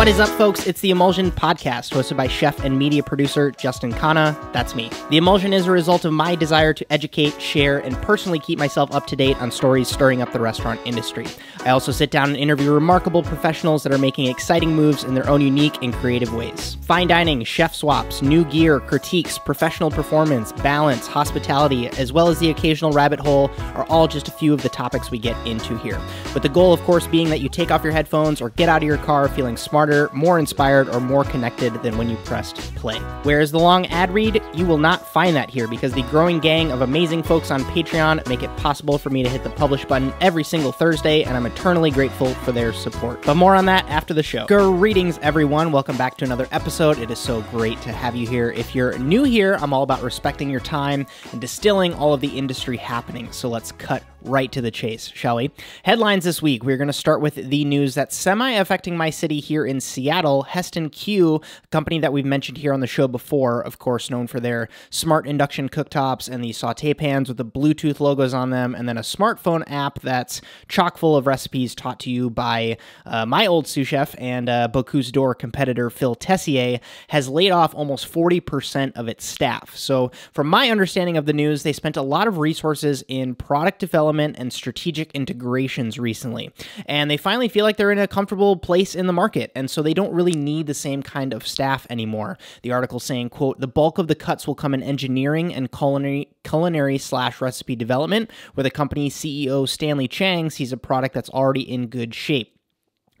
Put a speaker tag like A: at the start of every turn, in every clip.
A: What is up, folks? It's the Emulsion Podcast, hosted by chef and media producer Justin Khanna. That's me. The Emulsion is a result of my desire to educate, share, and personally keep myself up to date on stories stirring up the restaurant industry. I also sit down and interview remarkable professionals that are making exciting moves in their own unique and creative ways. Fine dining, chef swaps, new gear, critiques, professional performance, balance, hospitality, as well as the occasional rabbit hole are all just a few of the topics we get into here. With the goal, of course, being that you take off your headphones or get out of your car feeling smarter, more inspired, or more connected than when you pressed play. Whereas the long ad read, you will not find that here because the growing gang of amazing folks on Patreon make it possible for me to hit the publish button every single Thursday, and I'm eternally grateful for their support. But more on that after the show. Greetings, everyone. Welcome back to another episode. It is so great to have you here. If you're new here, I'm all about respecting your time and distilling all of the industry happening. So let's cut right to the chase, shall we? Headlines this week. We're going to start with the news that's semi affecting my city here in Seattle. Hestan Cue, a company that we've mentioned here on the show before, of course, known for their smart induction cooktops and the saute pans with the Bluetooth logos on them, and then a smartphone app that's chock full of recipes taught to you by uh, my old sous chef and uh, Bocuse d'Or competitor Phil Tessier, has laid off almost 40% of its staff. So, from my understanding of the news, they spent a lot of resources in product development and strategic integrations recently. And they finally feel like they're in a comfortable place in the market. And so they don't really need the same kind of staff anymore. The article saying, quote, the bulk of the cuts will come in engineering and culinary culinary slash recipe development, where the company CEO Stanley Chang sees a product that's already in good shape.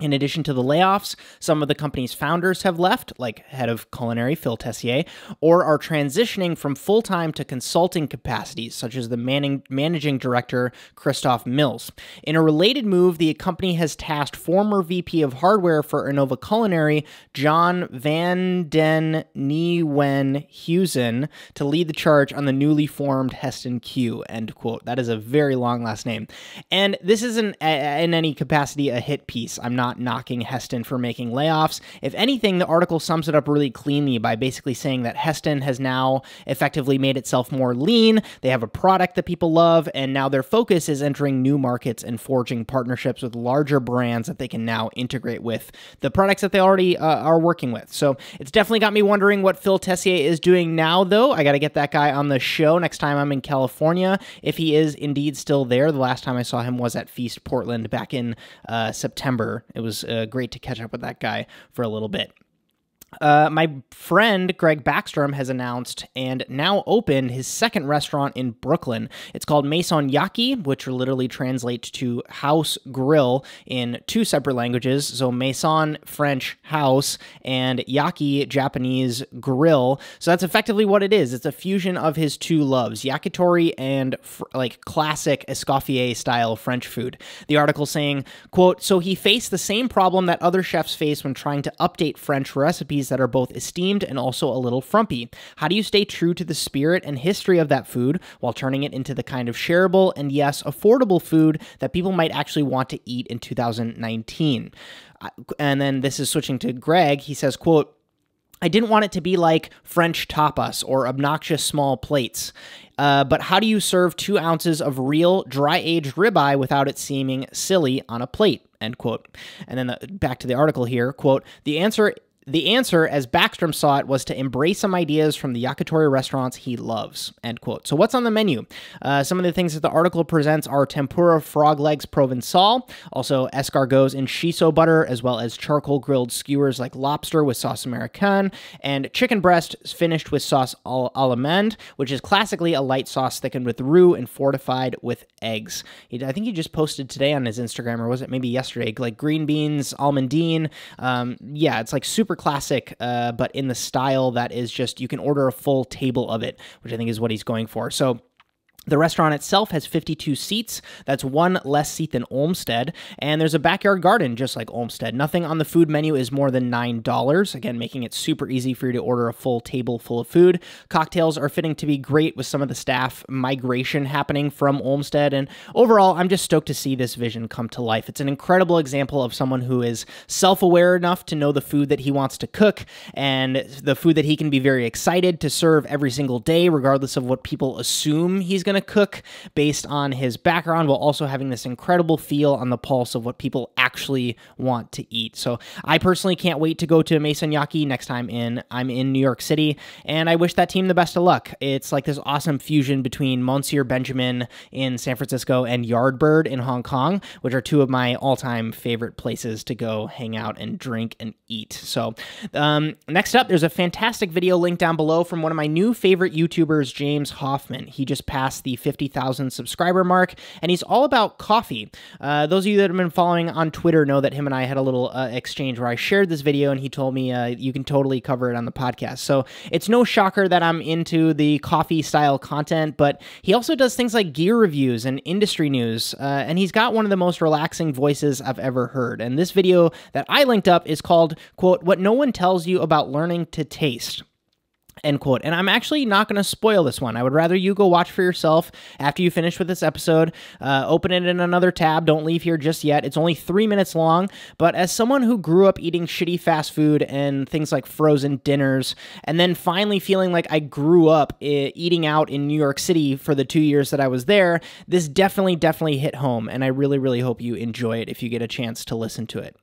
A: In addition to the layoffs, some of the company's founders have left, like head of culinary Phil Tessier, or are transitioning from full time to consulting capacities, such as the managing director Christoph Mills. In a related move, the company has tasked former VP of hardware for Anova Culinary, John Van Den Nieuwen Huizen, to lead the charge on the newly formed Hestan Cue. End quote. That is a very long last name. And this isn't in any capacity a hit piece. I'm not not knocking Hestan for making layoffs. If anything, the article sums it up really cleanly by basically saying that Hestan has now effectively made itself more lean. They have a product that people love, and now their focus is entering new markets and forging partnerships with larger brands that they can now integrate with the products that they already uh, are working with. So it's definitely got me wondering what Phil Tessier is doing now, though. I got to get that guy on the show next time I'm in California, if he is indeed still there. The last time I saw him was at Feast Portland back in uh, September. Was uh, great to catch up with that guy for a little bit. Uh, my friend Greg Baxtrom has announced and now opened his second restaurant in Brooklyn. It's called Maison Yaki, which literally translates to house grill in two separate languages. So Maison French house and Yaki Japanese grill. So that's effectively what it is. It's a fusion of his two loves, yakitori and like classic Escoffier style French food. The article saying, "quote So he faced the same problem that other chefs face when trying to update French recipes." Recipes that are both esteemed and also a little frumpy? How do you stay true to the spirit and history of that food while turning it into the kind of shareable and, yes, affordable food that people might actually want to eat in 2019? And then this is switching to Greg. He says, quote, I didn't want it to be like French tapas or obnoxious small plates. Uh, but how do you serve two ounces of real dry aged ribeye without it seeming silly on a plate? End quote. And then the, back to the article here quote, the answer the answer, as Baxtrom saw it, was to embrace some ideas from the yakitori restaurants he loves. End quote. So what's on the menu? Uh, some of the things that the article presents are tempura frog legs provençal, also escargots in shiso butter, as well as charcoal grilled skewers like lobster with sauce americaine, and chicken breast finished with sauce allemande, which is classically a light sauce thickened with roux and fortified with eggs. I think he just posted today on his Instagram, or was it maybe yesterday? Like green beans, almondine. Um, yeah, it's like super super classic, uh, but in the style that is just you can order a full table of it, which I think is what he's going for. So the restaurant itself has 52 seats. That's one less seat than Olmsted. And there's a backyard garden just like Olmsted. Nothing on the food menu is more than $9. Again, making it super easy for you to order a full table full of food. Cocktails are fitting to be great with some of the staff migration happening from Olmsted. And overall, I'm just stoked to see this vision come to life. It's an incredible example of someone who is self aware enough to know the food that he wants to cook and the food that he can be very excited to serve every single day, regardless of what people assume he's going going to cook based on his background while also having this incredible feel on the pulse of what people actually want to eat. So I personally can't wait to go to Maison Yaki next time in I'm in New York City, and I wish that team the best of luck. It's like this awesome fusion between Monsieur Benjamin in San Francisco and Yardbird in Hong Kong, which are two of my all-time favorite places to go hang out and drink and eat. So um, next up, there's a fantastic video link down below from one of my new favorite YouTubers, James Hoffman. He just passed the 50,000 subscriber mark, and he's all about coffee. Uh, those of you that have been following on Twitter know that him and I had a little uh, exchange where I shared this video, and he told me uh, you can totally cover it on the podcast. So it's no shocker that I'm into the coffee style content, but he also does things like gear reviews and industry news, uh, and he's got one of the most relaxing voices I've ever heard. And this video that I linked up is called, quote, What No One Tells You About Learning to Taste. End quote. And I'm actually not going to spoil this one. I would rather you go watch for yourself after you finish with this episode. Uh, open it in another tab. Don't leave here just yet. It's only three minutes long. But as someone who grew up eating shitty fast food and things like frozen dinners, and then finally feeling like I grew up eating out in New York City for the two years that I was there, this definitely, definitely hit home. And I really, really hope you enjoy it if you get a chance to listen to it.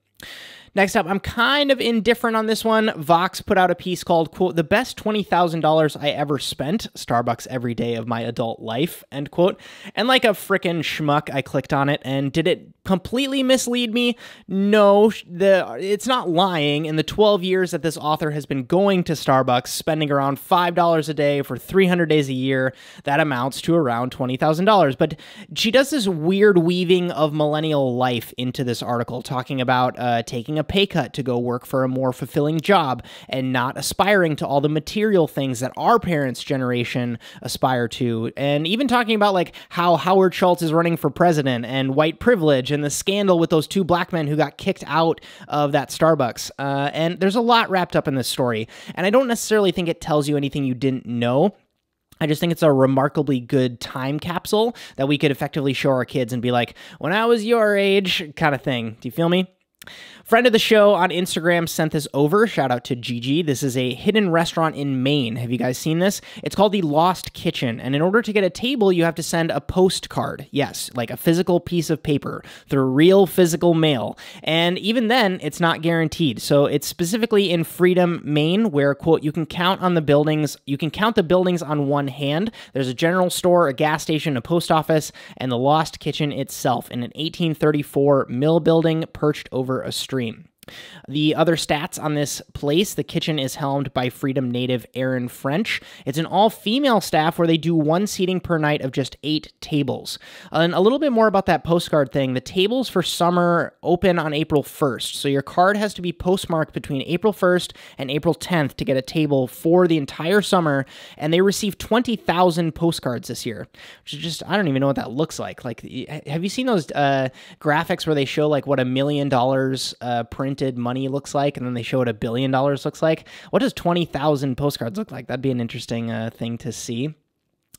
A: Next up, I'm kind of indifferent on this one. Vox put out a piece called, quote, the best $20,000 I ever spent, Starbucks every day of my adult life, end quote. And like a frickin' schmuck, I clicked on it, and did it completely mislead me? No, the it's not lying. In the 12 years that this author has been going to Starbucks, spending around $5 a day for 300 days a year, that amounts to around $20,000. But she does this weird weaving of millennial life into this article, talking about uh, taking a pay cut to go work for a more fulfilling job and not aspiring to all the material things that our parents' generation aspire to. And even talking about like how Howard Schultz is running for president and white privilege and the scandal with those two black men who got kicked out of that Starbucks. Uh, and there's a lot wrapped up in this story. And I don't necessarily think it tells you anything you didn't know. I just think it's a remarkably good time capsule that we could effectively show our kids and be like, when I was your age, kind of thing. Do you feel me? Friend of the show on Instagram sent this over. Shout out to Gigi. This is a hidden restaurant in Maine. Have you guys seen this? It's called the Lost Kitchen. And in order to get a table, you have to send a postcard. Yes, like a physical piece of paper through real physical mail. And even then, it's not guaranteed. So it's specifically in Freedom, Maine, where, quote, you can count on the buildings, you can count the buildings on one hand. There's a general store, a gas station, a post office, and the Lost Kitchen itself in an 1834 mill building perched over a street stream. The other stats on this place the kitchen is helmed by Freedom native Erin French. It's an all female staff where they do one seating per night of just eight tables. And a little bit more about that postcard thing the tables for summer open on April 1st. So your card has to be postmarked between April 1st and April 10th to get a table for the entire summer. And they received 20,000 postcards this year, which is just, I don't even know what that looks like. Like, have you seen those uh, graphics where they show like what a million dollars uh, printed money? looks like, and then they show what a billion dollars looks like. What does 20,000 postcards look like? That'd be an interesting uh, thing to see.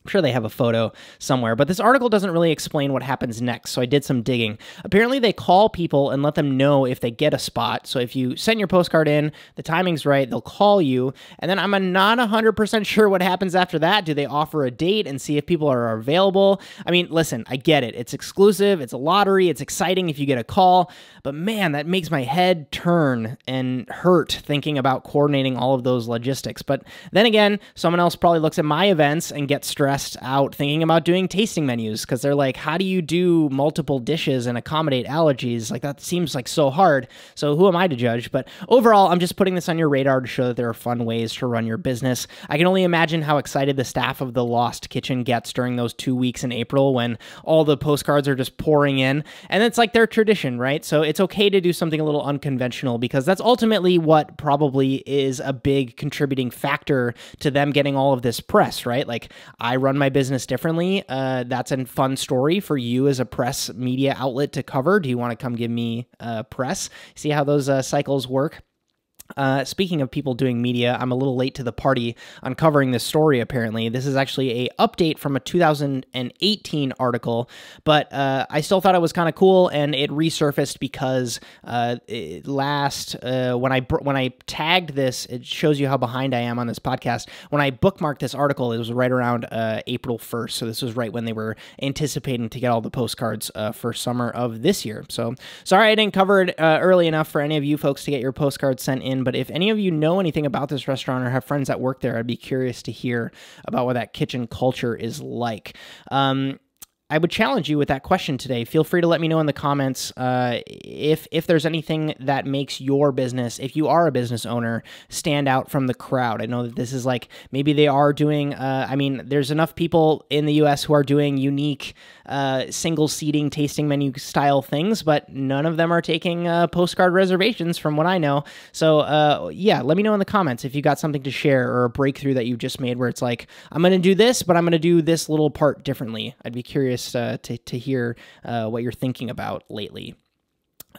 A: I'm sure they have a photo somewhere, but this article doesn't really explain what happens next, so I did some digging. Apparently, they call people and let them know if they get a spot. So if you send your postcard in, the timing's right, they'll call you, and then I'm not 100% sure what happens after that. Do they offer a date and see if people are available? I mean, listen, I get it. It's exclusive, it's a lottery, it's exciting if you get a call, but man, that makes my head turn and hurt thinking about coordinating all of those logistics. But then again, someone else probably looks at my events and gets stressed stressed out thinking about doing tasting menus because they're like, how do you do multiple dishes and accommodate allergies? Like, that seems like so hard. So, who am I to judge? But overall, I'm just putting this on your radar to show that there are fun ways to run your business. I can only imagine how excited the staff of the Lost Kitchen gets during those two weeks in April when all the postcards are just pouring in. And it's like their tradition, right? So, it's okay to do something a little unconventional because that's ultimately what probably is a big contributing factor to them getting all of this press, right? Like, I run my business differently. Uh, that's a fun story for you as a press media outlet to cover. Do you want to come give me uh, press? See how those uh, cycles work? Uh, speaking of people doing media, I'm a little late to the party on covering this story. Apparently, this is actually a update from a 2018 article, but uh, I still thought it was kind of cool, and it resurfaced because uh, last uh, when I when I tagged this, it shows you how behind I am on this podcast. When I bookmarked this article, it was right around uh, April 1st, so this was right when they were anticipating to get all the postcards uh, for summer of this year. So sorry I didn't cover it early enough for any of you folks to get your postcards sent in but if any of you know anything about this restaurant or have friends that work there, I'd be curious to hear about what that kitchen culture is like. Um, I would challenge you with that question today. Feel free to let me know in the comments uh, if if there's anything that makes your business, if you are a business owner, stand out from the crowd. I know that this is like maybe they are doing. Uh, I mean, there's enough people in the U.S. who are doing unique uh, single seating tasting menu style things, but none of them are taking uh, postcard reservations, from what I know. So uh, yeah, let me know in the comments if you got something to share or a breakthrough that you've just made where it's like I'm going to do this, but I'm going to do this little part differently. I'd be curious curious uh, to, to hear uh, what you're thinking about lately.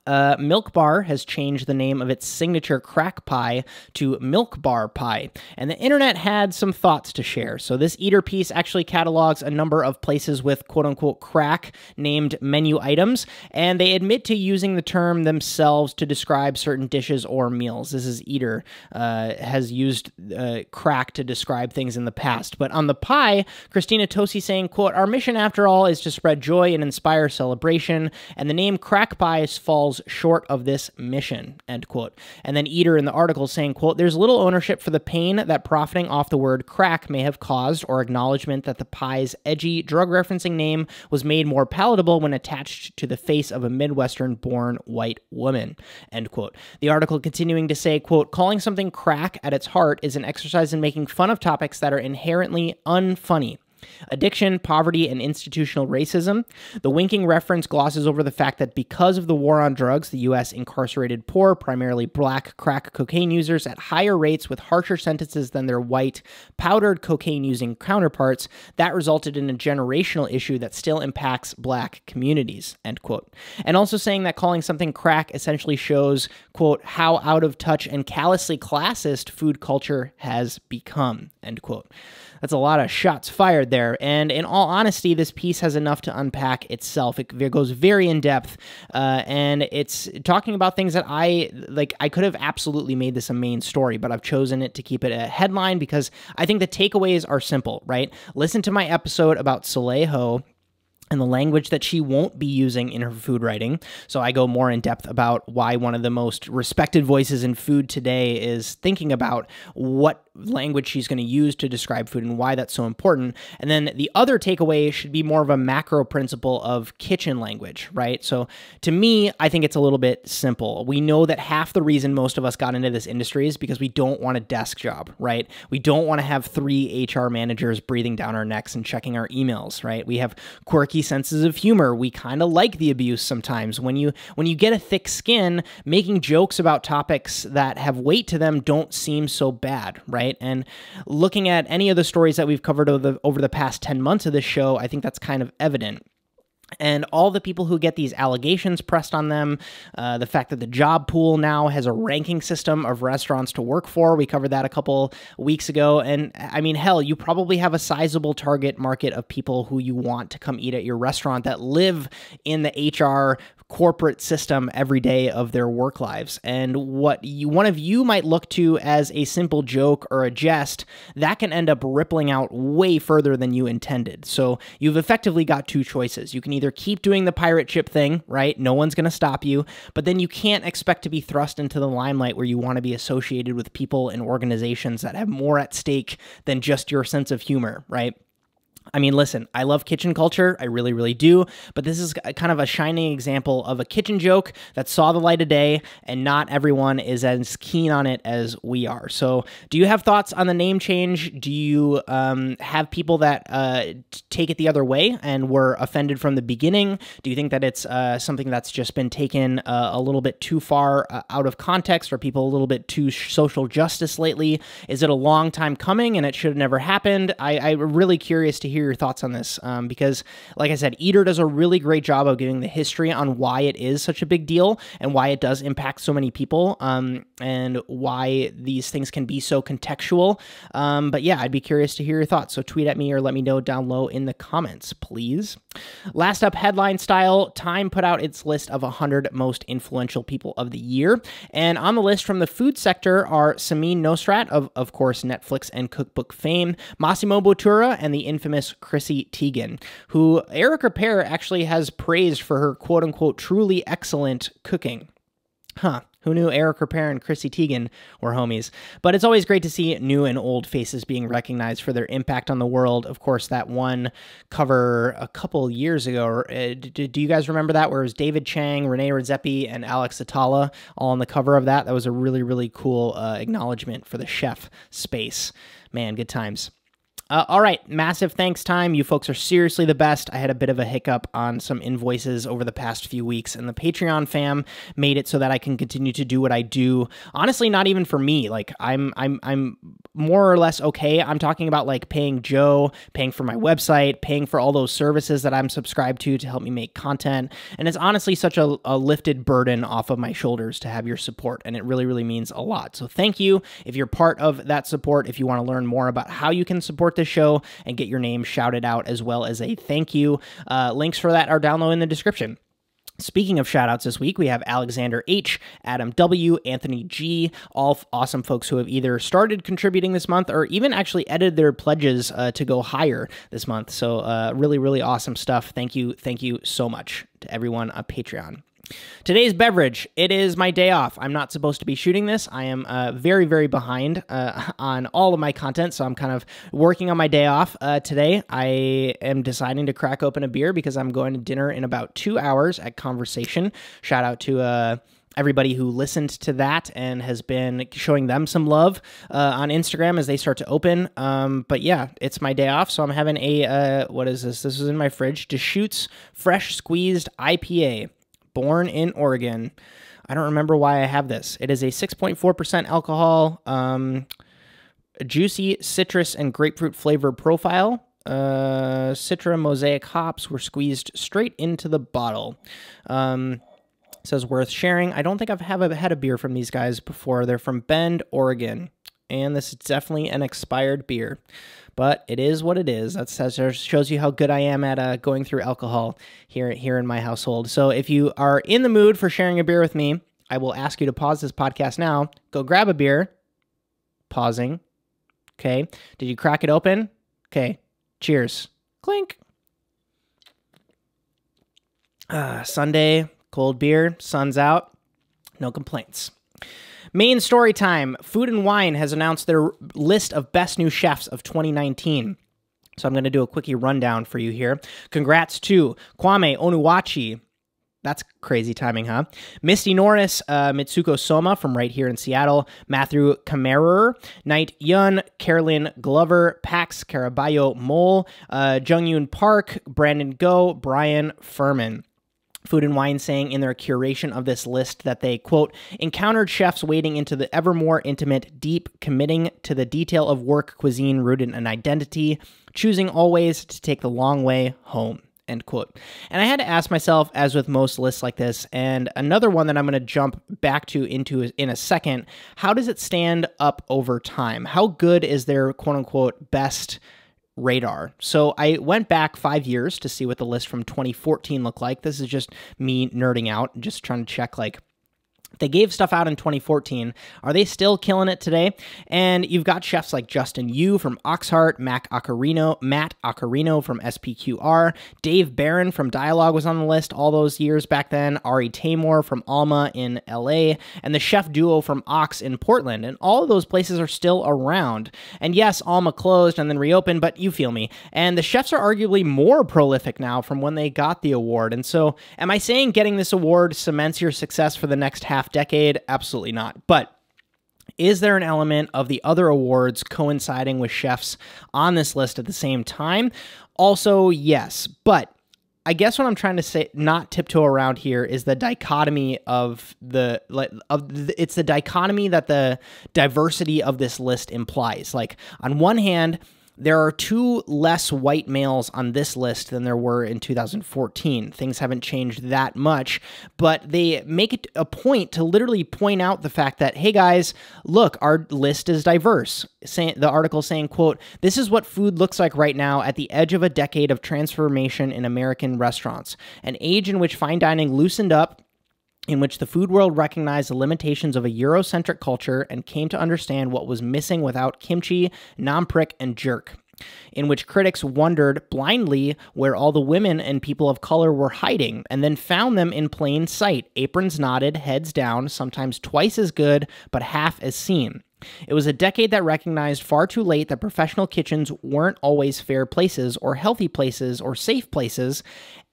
A: Uh, Milk Bar has changed the name of its signature crack pie to Milk Bar Pie, and the internet had some thoughts to share. So, this eater piece actually catalogs a number of places with quote unquote crack named menu items, and they admit to using the term themselves to describe certain dishes or meals. This is Eater uh, has used uh, crack to describe things in the past. But on the pie, Christina Tosi saying, quote, Our mission, after all, is to spread joy and inspire celebration, and the name crack pie falls falls short of this mission, end quote. And then Eater in the article saying, quote, there's little ownership for the pain that profiting off the word crack may have caused or acknowledgement that the pie's edgy drug referencing name was made more palatable when attached to the face of a Midwestern born white woman, end quote. The article continuing to say, quote, calling something crack at its heart is an exercise in making fun of topics that are inherently unfunny Addiction, poverty, and institutional racism. The winking reference glosses over the fact that because of the war on drugs, the U.S. incarcerated poor, primarily black crack cocaine users at higher rates with harsher sentences than their white, powdered cocaine using counterparts. That resulted in a generational issue that still impacts black communities, end quote. And also saying that calling something crack essentially shows, quote, how out of touch and callously classist food culture has become, end quote. That's a lot of shots fired there. And in all honesty, this piece has enough to unpack itself. It, goes very in depth, uh, and it's talking about things that I like. I could have absolutely made this a main story, but I've chosen it to keep it a headline because I think the takeaways are simple. Right? Listen to my episode about Soleil and the language that she won't be using in her food writing. So I go more in depth about why one of the most respected voices in food today is thinking about what language she's going to use to describe food and why that's so important. And then the other takeaway should be more of a macro principle of kitchen language, right? So to me, I think it's a little bit simple. We know that half the reason most of us got into this industry is because we don't want a desk job, right? We don't want to have three HR managers breathing down our necks and checking our emails, right? We have quirky senses of humor. We kind of like the abuse sometimes. When you when you get a thick skin, making jokes about topics that have weight to them don't seem so bad, right? And looking at any of the stories that we've covered over the over the past 10 months of this show, I think that's kind of evident and all the people who get these allegations pressed on them, uh, the fact that the job pool now has a ranking system of restaurants to work for. We covered that a couple weeks ago. And I mean, hell, you probably have a sizable target market of people who you want to come eat at your restaurant that live in the HR corporate system every day of their work lives. And what you, one of you might look to as a simple joke or a jest, that can end up rippling out way further than you intended. So you've effectively got two choices. You can either keep doing the pirate ship thing, right? No one's going to stop you, but then you can't expect to be thrust into the limelight where you want to be associated with people and organizations that have more at stake than just your sense of humor, right? I mean, listen, I love kitchen culture. I really, really do. But this is kind of a shining example of a kitchen joke that saw the light of day, and not everyone is as keen on it as we are. So, do you have thoughts on the name change? Do you um, have people that uh, take it the other way and were offended from the beginning? Do you think that it's uh, something that's just been taken uh, a little bit too far uh, out of context, or people a little bit too social justice lately? Is it a long time coming and it should have never happened? I, I'm really curious to hear hear your thoughts on this um, because, like I said, Eater does a really great job of giving the history on why it is such a big deal and why it does impact so many people um, and why these things can be so contextual. Um, but yeah, I'd be curious to hear your thoughts. So tweet at me or let me know down low in the comments, please. Last up, headline style Time put out its list of 100 most influential people of the year. And on the list from the food sector are Samin Nosrat, of, of course, Netflix and cookbook fame, Massimo Bottura, and the infamous Chrissy Teigen, who Eric Ripert actually has praised for her quote unquote truly excellent cooking. Huh. Who knew Eric Ripert and Chrissy Teigen were homies? But it's always great to see new and old faces being recognized for their impact on the world. Of course, that one cover a couple years ago. Uh, do you guys remember that? Where it was David Chang, Rene Redzepi, and Alex Atala all on the cover of that? That was a really, really cool uh, acknowledgement for the chef space. Man, good times. Uh, all right, massive thanks time. You folks are seriously the best. I had a bit of a hiccup on some invoices over the past few weeks, and the Patreon fam made it so that I can continue to do what I do. Honestly, not even for me. Like I'm, I'm, I'm more or less okay. I'm talking about like paying Joe, paying for my website, paying for all those services that I'm subscribed to to help me make content, and it's honestly such a, a lifted burden off of my shoulders to have your support, and it really, really means a lot. So thank you if you're part of that support. If you want to learn more about how you can support the show and get your name shouted out as well as a thank you. Uh, links for that are down low in the description. Speaking of shoutouts this week, we have Alexander H., Adam W., Anthony G., all awesome folks who have either started contributing this month or even actually edited their pledges uh, to go higher this month. So, uh, really, really awesome stuff. Thank you. Thank you so much to everyone on Patreon. Today's beverage. It is my day off. I'm not supposed to be shooting this. I am uh, very, very behind uh, on all of my content, so I'm kind of working on my day off uh, today. I am deciding to crack open a beer because I'm going to dinner in about two hours at Conversation. Shout out to uh, everybody who listened to that and has been showing them some love uh, on Instagram as they start to open. Um, but yeah, it's my day off, so I'm having a uh, what is this? This is in my fridge. Deschutes Fresh Squeezed IPA born in Oregon. I don't remember why I have this. It is a 6.4% alcohol, um, juicy citrus and grapefruit flavor profile. Uh, Citra Mosaic hops were squeezed straight into the bottle. Um, says worth sharing. I don't think I've have had a beer from these guys before. They're from Bend, Oregon, and this is definitely an expired beer but it is what it is. That shows you how good I am at uh, going through alcohol here here in my household. So if you are in the mood for sharing a beer with me, I will ask you to pause this podcast now. Go grab a beer. Pausing. Okay. Did you crack it open? Okay. Cheers. Clink. Uh, Sunday, cold beer, sun's out. No complaints. Main story time Food and Wine has announced their list of best new chefs of 2019. So I'm going to do a quickie rundown for you here. Congrats to Kwame Onwuachi. That's crazy timing, huh? Misty Norris, uh, Mitsuko Soma from right here in Seattle, Matthew Kammerer, Nite Yun, Carolyn Glover, Paxx Caraballo Moll, uh, Jung Yoon Park, Brandon Go, Bryan Furman. Food and Wine saying in their curation of this list that they, quote, encountered chefs wading into the ever more intimate, deep, committing to the detail of work cuisine rooted in identity, choosing always to take the long way home, end quote. And I had to ask myself, as with most lists like this, and another one that I'm going to jump back to into in a second, how does it stand up over time? How good is their quote unquote best? Radar. So I went back five years to see what the list from 2014 looked like. This is just me nerding out, just trying to check like they gave stuff out in 2014. Are they still killing it today? And you've got chefs like Justin Yu from Oxheart, Mac Accarino, Matt Accarino from SPQR, Dave Beran from Dialogue was on the list all those years back then, Ari Taymor from Alma in LA, and the chef duo from Ox in Portland. And all of those places are still around. And yes, Alma closed and then reopened, but you feel me. And the chefs are arguably more prolific now from when they got the award. And so, am I saying getting this award cements your success for the next half decade? Absolutely not. But is there an element of the other awards coinciding with chefs on this list at the same time? Also, yes. But I guess what I'm trying to say, not tiptoe around here, is the dichotomy of the like of the, it's the dichotomy that the diversity of this list implies. Like on one hand, There are two less white males on this list than there were in 2014. Things haven't changed that much, but they make it a point to literally point out the fact that, hey guys, look, our list is diverse. Say, the article saying, quote, this is what food looks like right now at the edge of a decade of transformation in American restaurants, an age in which fine dining loosened up in which the food world recognized the limitations of a Eurocentric culture and came to understand what was missing without kimchi, prick, and jerk. In which critics wondered blindly where all the women and people of color were hiding, and then found them in plain sight, aprons knotted, heads down, sometimes twice as good, but half as seen. It was a decade that recognized far too late that professional kitchens weren't always fair places or healthy places or safe places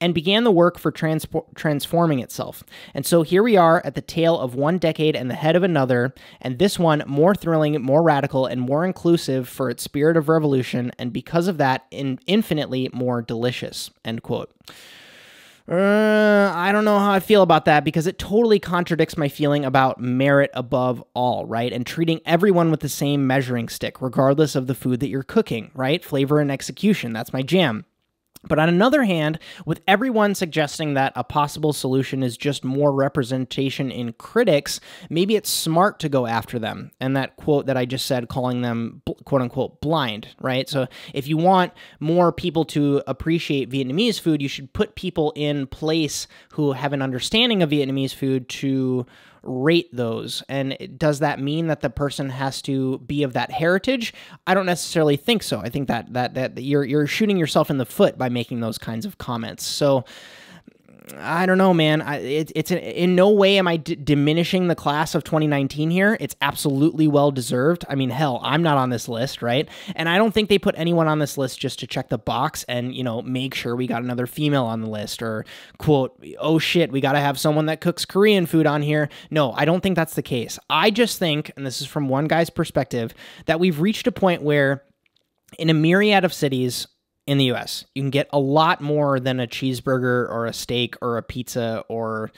A: and began the work for transforming itself. And so here we are at the tail of one decade and the head of another, and this one more thrilling, more radical, and more inclusive for its spirit of revolution, and because of that, in infinitely more delicious. End quote. Uh, I don't know how I feel about that because it totally contradicts my feeling about merit above all, right? And treating everyone with the same measuring stick, regardless of the food that you're cooking, right? Flavor and execution. That's my jam. But on another hand, with everyone suggesting that a possible solution is just more representation in critics, maybe it's smart to go after them. And that quote that I just said, calling them quote unquote blind, right? So if you want more people to appreciate Vietnamese food, you should put people in place who have an understanding of Vietnamese food to rate those. And does that mean that the person has to be of that heritage? I don't necessarily think so. I think that that that you're you're shooting yourself in the foot by making those kinds of comments. So I don't know, man. I, it, it's in no way am I diminishing the class of 2019 here. It's absolutely well deserved. I mean, hell, I'm not on this list, right? And I don't think they put anyone on this list just to check the box and you know make sure we got another female on the list or quote, oh shit, we got to have someone that cooks Korean food on here. No, I don't think that's the case. I just think, and this is from one guy's perspective, that we've reached a point where in a myriad of cities in the US. You can get a lot more than a cheeseburger or a steak or a pizza or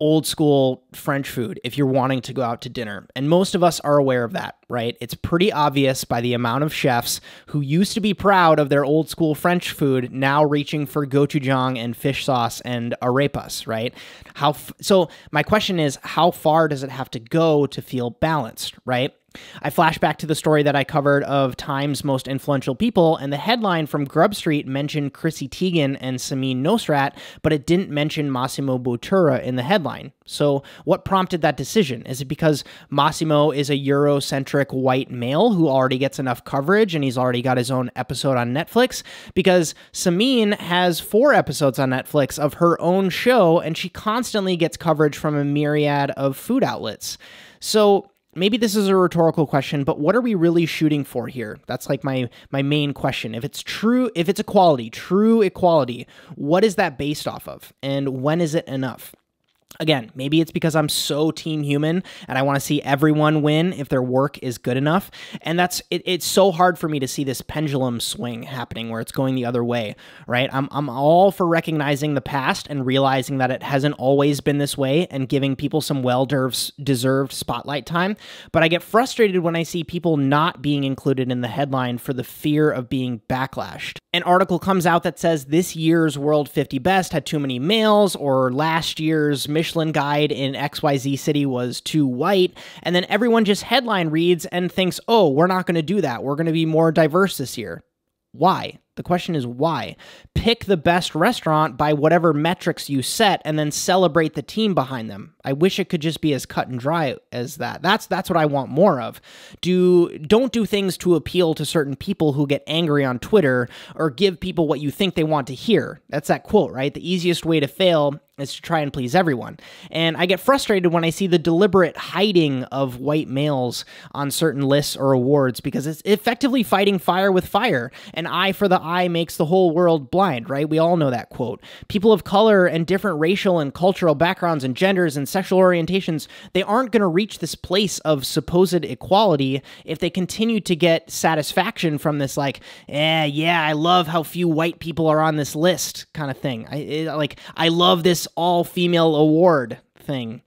A: old school French food if you're wanting to go out to dinner. And most of us are aware of that, right? It's pretty obvious by the amount of chefs who used to be proud of their old school French food now reaching for gochujang and fish sauce and arepas, right? How so my question is how far does it have to go to feel balanced, right? I flash back to the story that I covered of Time's most influential people, and the headline from Grub Street mentioned Chrissy Teigen and Samin Nosrat, but it didn't mention Massimo Bottura in the headline. So, what prompted that decision? Is it because Massimo is a Eurocentric white male who already gets enough coverage and he's already got his own episode on Netflix? Because Samin has four episodes on Netflix of her own show, and she constantly gets coverage from a myriad of food outlets. So, maybe this is a rhetorical question, but what are we really shooting for here? That's like my my main question. If it's true, if it's equality, true equality, what is that based off of? And when is it enough? Again, maybe it's because I'm so team human and I want to see everyone win if their work is good enough. And that's it, it's so hard for me to see this pendulum swing happening where it's going the other way, right? I'm, I'm all for recognizing the past and realizing that it hasn't always been this way and giving people some well deserved spotlight time. But I get frustrated when I see people not being included in the headline for the fear of being backlashed. An article comes out that says this year's World 50 Best had too many males, or last year's Michelin guide in XYZ city was too white. And then everyone just headline reads and thinks, oh, we're not going to do that. We're going to be more diverse this year. Why? The question is why? Pick the best restaurant by whatever metrics you set and then celebrate the team behind them. I wish it could just be as cut and dry as that. That's that's what I want more of. Do don't do things to appeal to certain people who get angry on Twitter or give people what you think they want to hear. That's that quote, right? The easiest way to fail is to try and please everyone. And I get frustrated when I see the deliberate hiding of white males on certain lists or awards because it's effectively fighting fire with fire. An eye for the eye makes the whole world blind, right? We all know that quote. People of color and different racial and cultural backgrounds and genders and sexual orientations, they aren't going to reach this place of supposed equality if they continue to get satisfaction from this like, eh, yeah, I love how few white people are on this list kind of thing. I it, like I love this all female award thing.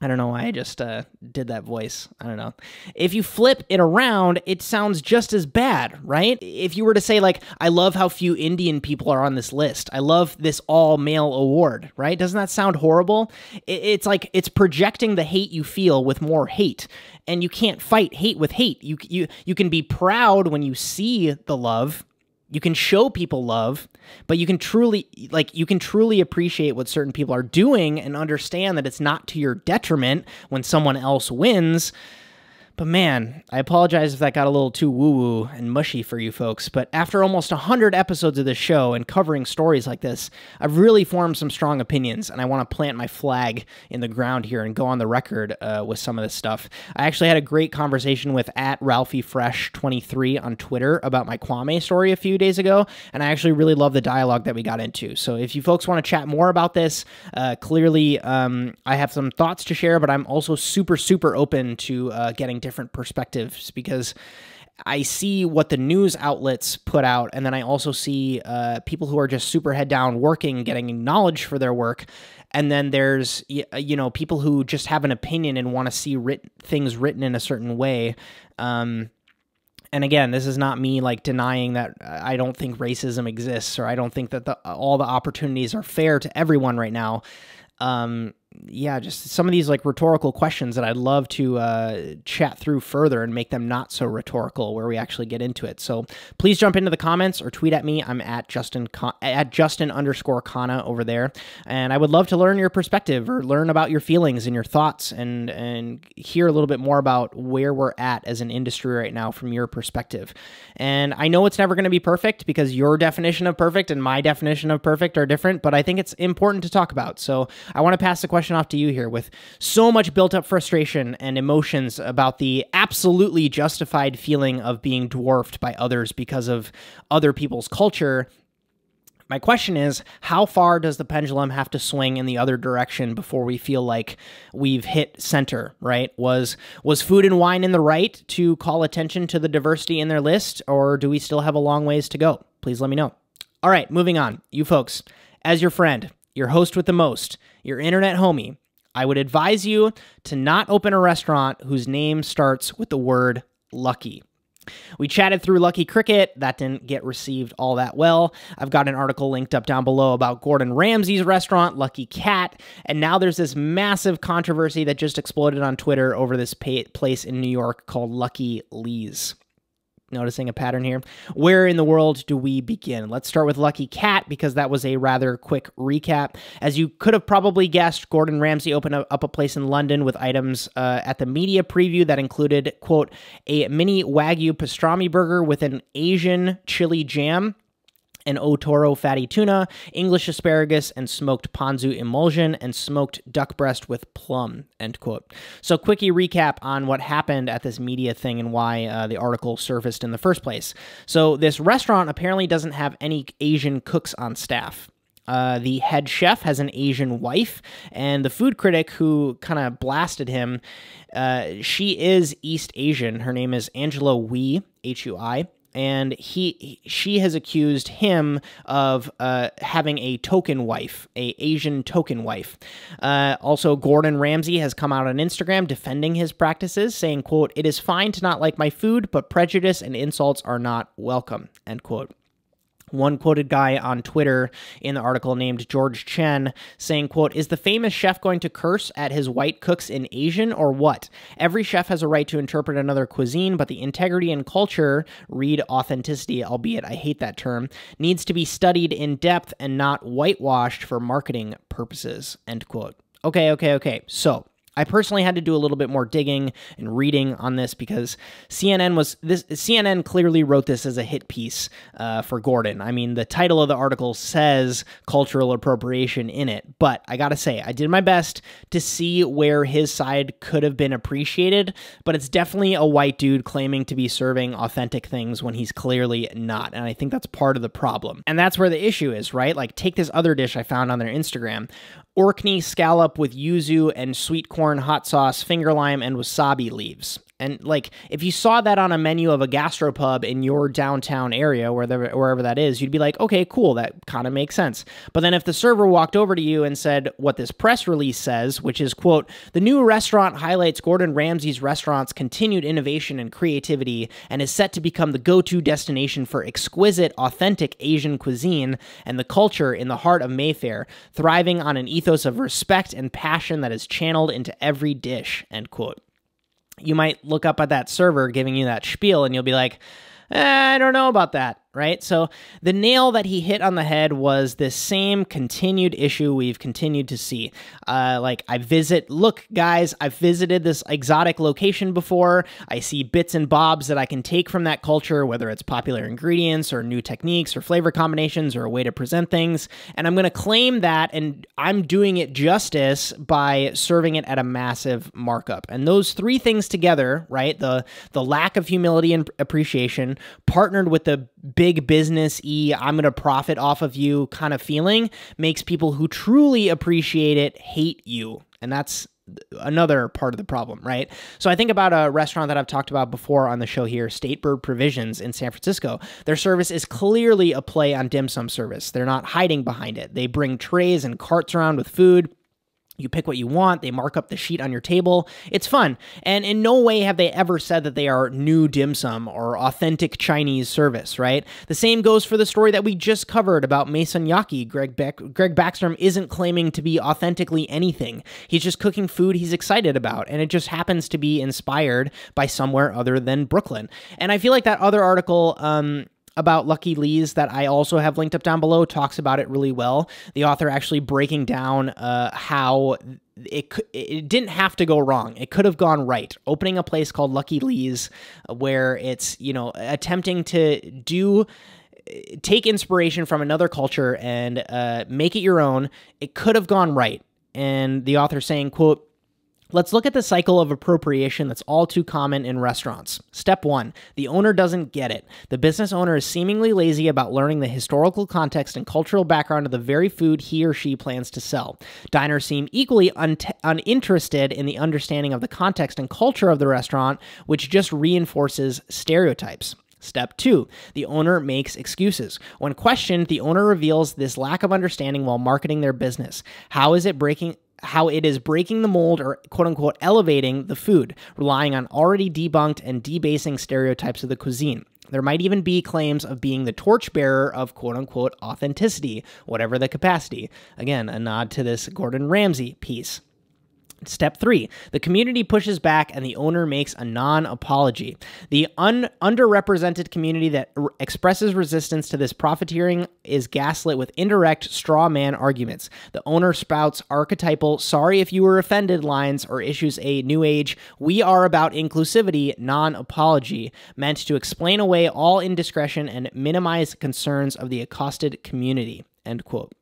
A: I don't know why I just uh, did that voice. I don't know. If you flip it around, it sounds just as bad, right? If you were to say, like, I love how few Indian people are on this list, I love this all male award, right? Doesn't that sound horrible? It's like it's projecting the hate you feel with more hate. And you can't fight hate with hate. You, you, you can be proud when you see the love, you can show people love but you can truly like you can truly appreciate what certain people are doing and understand that it's not to your detriment when someone else wins but man, I apologize if that got a little too woo woo and mushy for you folks. But after almost 100 episodes of this show and covering stories like this, I've really formed some strong opinions, and I want to plant my flag in the ground here and go on the record uh, with some of this stuff. I actually had a great conversation with at Ralphie Fresh 23 on Twitter about my Kwame story a few days ago, and I actually really love the dialogue that we got into. So if you folks want to chat more about this, uh, clearly um, I have some thoughts to share, but I'm also super, super open to uh, getting different perspectives because I see what the news outlets put out, and then I also see uh, people who are just super head down working, getting acknowledged for their work. And then there's you know people who just have an opinion and want to see writ- things written in a certain way. Um, and again, this is not me like denying that I don't think racism exists or I don't think that the, all the opportunities are fair to everyone right now. Um, yeah, just some of these like rhetorical questions that I'd love to uh, chat through further and make them not so rhetorical, where we actually get into it. So please jump into the comments or tweet at me. I'm at Justin at Justin underscore Khanna over there, and I would love to learn your perspective or learn about your feelings and your thoughts, and and hear a little bit more about where we're at as an industry right now from your perspective. And I know it's never going to be perfect because your definition of perfect and my definition of perfect are different, but I think it's important to talk about. So I want to pass the question question off to you here with so much built up frustration and emotions about the absolutely justified feeling of being dwarfed by others because of other people's culture. My question is how far does the pendulum have to swing in the other direction before we feel like we've hit center, right? Was was food and wine in the right to call attention to the diversity in their list or do we still have a long ways to go? Please let me know. All right, moving on. You folks, as your friend, your host with the most, your internet homie, I would advise you to not open a restaurant whose name starts with the word lucky. We chatted through Lucky Cricket. That didn't get received all that well. I've got an article linked up down below about Gordon Ramsay's restaurant, Lucky Cat. And now there's this massive controversy that just exploded on Twitter over this place in New York called Lucky Lee's noticing a pattern here. Where in the world do we begin? Let's start with Lucky Cat because that was a rather quick recap. As you could have probably guessed, Gordon Ramsay opened up a place in London with items uh, at the media preview that included, quote, a mini Wagyu pastrami burger with an Asian chili jam and Otoro fatty tuna, English asparagus, and smoked ponzu emulsion, and smoked duck breast with plum. End quote. So, quickie recap on what happened at this media thing and why uh, the article surfaced in the first place. So, this restaurant apparently doesn't have any Asian cooks on staff. Uh, the head chef has an Asian wife, and the food critic who kind of blasted him, uh, she is East Asian. Her name is Angela Hui, H U I and he she has accused him of uh, having a token wife, a Asian token wife. Uh, also, Gordon Ramsay has come out on Instagram defending his practices, saying, "quote It is fine to not like my food, but prejudice and insults are not welcome." End quote. One quoted guy on Twitter in the article named George Chen saying, quote, Is the famous chef going to curse at his white cooks in Asian or what? Every chef has a right to interpret another cuisine, but the integrity and culture, read authenticity, albeit I hate that term, needs to be studied in depth and not whitewashed for marketing purposes. End quote. Okay, okay, okay. So I personally had to do a little bit more digging and reading on this because CNN was this CNN clearly wrote this as a hit piece uh, for Gordon. I mean, the title of the article says cultural appropriation in it, but I gotta say, I did my best to see where his side could have been appreciated. But it's definitely a white dude claiming to be serving authentic things when he's clearly not, and I think that's part of the problem. And that's where the issue is, right? Like, take this other dish I found on their Instagram. Orkney scallop with yuzu and sweet corn hot sauce, finger lime, and wasabi leaves. And like if you saw that on a menu of a gastropub in your downtown area, wherever wherever that is, you'd be like, okay, cool, that kind of makes sense. But then if the server walked over to you and said what this press release says, which is quote, the new restaurant highlights Gordon Ramsay's restaurant's continued innovation and creativity and is set to become the go-to destination for exquisite, authentic Asian cuisine and the culture in the heart of Mayfair, thriving on an ethos of respect and passion that is channeled into every dish, end quote you might look up at that server giving you that spiel and you'll be like, eh, I don't know about that right? So the nail that he hit on the head was this same continued issue we've continued to see. Uh, like, I visit, look, guys, I've visited this exotic location before. I see bits and bobs that I can take from that culture, whether it's popular ingredients or new techniques or flavor combinations or a way to present things. And I'm going to claim that, and I'm doing it justice by serving it at a massive markup. And those three things together, right? The the lack of humility and appreciation, partnered with the big business e I'm going to profit off of you kind of feeling makes people who truly appreciate it hate you. And that's another part of the problem, right? So I think about a restaurant that I've talked about before on the show here, State Bird Provisions in San Francisco. Their service is clearly a play on dim sum service. They're not hiding behind it. They bring trays and carts around with food you pick what you want, they mark up the sheet on your table. It's fun. And in no way have they ever said that they are new dim sum or authentic Chinese service, right? The same goes for the story that we just covered about Maison-Yaki. Greg, Beck, Greg Baxtrom isn't claiming to be authentically anything. He's just cooking food he's excited about, and it just happens to be inspired by somewhere other than Brooklyn. And I feel like that other article, um, about Lucky Lee's that I also have linked up down below talks about it really well. The author actually breaking down uh, how it it didn't have to go wrong. It could have gone right. Opening a place called Lucky Lee's, uh, where it's you know attempting to do take inspiration from another culture and uh, make it your own. It could have gone right. And the author saying, "quote." Let's look at the cycle of appropriation that's all too common in restaurants. Step one the owner doesn't get it. The business owner is seemingly lazy about learning the historical context and cultural background of the very food he or she plans to sell. Diners seem equally un- uninterested in the understanding of the context and culture of the restaurant, which just reinforces stereotypes. Step two, the owner makes excuses. When questioned, the owner reveals this lack of understanding while marketing their business. How is it breaking? How it is breaking the mold or quote unquote elevating the food, relying on already debunked and debasing stereotypes of the cuisine. There might even be claims of being the torchbearer of quote unquote authenticity, whatever the capacity. Again, a nod to this Gordon Ramsay piece. Step three, the community pushes back and the owner makes a non apology. The un- underrepresented community that r- expresses resistance to this profiteering is gaslit with indirect straw man arguments. The owner spouts archetypal, sorry if you were offended lines or issues a new age, we are about inclusivity non apology, meant to explain away all indiscretion and minimize concerns of the accosted community. End quote.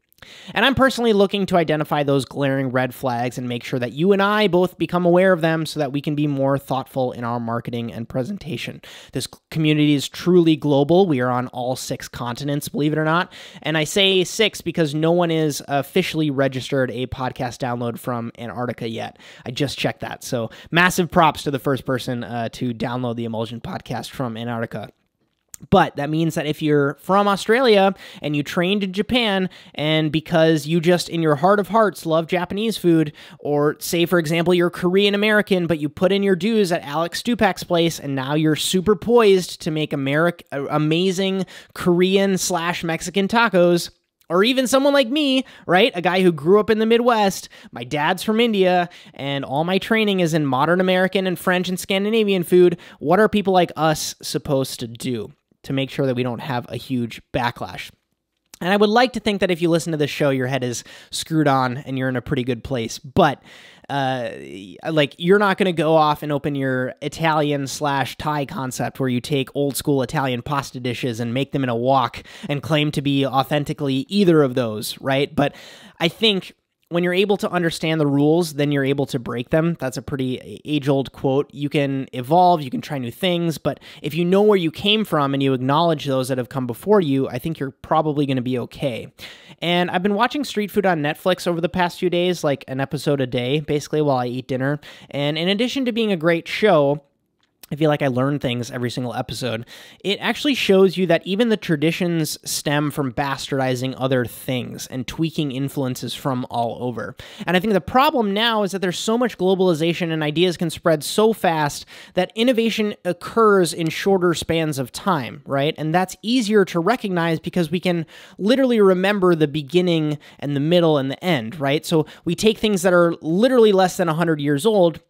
A: And I'm personally looking to identify those glaring red flags and make sure that you and I both become aware of them so that we can be more thoughtful in our marketing and presentation. This community is truly global. We are on all six continents, believe it or not. And I say six because no one is officially registered a podcast download from Antarctica yet. I just checked that. So massive props to the first person uh, to download the Emulsion podcast from Antarctica. But that means that if you're from Australia and you trained in Japan, and because you just in your heart of hearts love Japanese food, or say, for example, you're Korean American, but you put in your dues at Alex Stupak's place, and now you're super poised to make America uh, amazing Korean slash Mexican tacos, or even someone like me, right? A guy who grew up in the Midwest. My dad's from India, and all my training is in modern American and French and Scandinavian food. What are people like us supposed to do? To make sure that we don't have a huge backlash. And I would like to think that if you listen to this show, your head is screwed on and you're in a pretty good place. But uh, like you're not going to go off and open your Italian slash Thai concept where you take old school Italian pasta dishes and make them in a wok and claim to be authentically either of those, right? But I think when you're able to understand the rules, then you're able to break them. That's a pretty age old quote. You can evolve, you can try new things, but if you know where you came from and you acknowledge those that have come before you, I think you're probably going to be okay. And I've been watching street food on Netflix over the past few days, like an episode a day, basically, while I eat dinner. And in addition to being a great show, I feel like I learn things every single episode. It actually shows you that even the traditions stem from bastardizing other things and tweaking influences from all over. And I think the problem now is that there's so much globalization and ideas can spread so fast that innovation occurs in shorter spans of time, right? And that's easier to recognize because we can literally remember the beginning and the middle and the end, right? So we take things that are literally less than 100 years old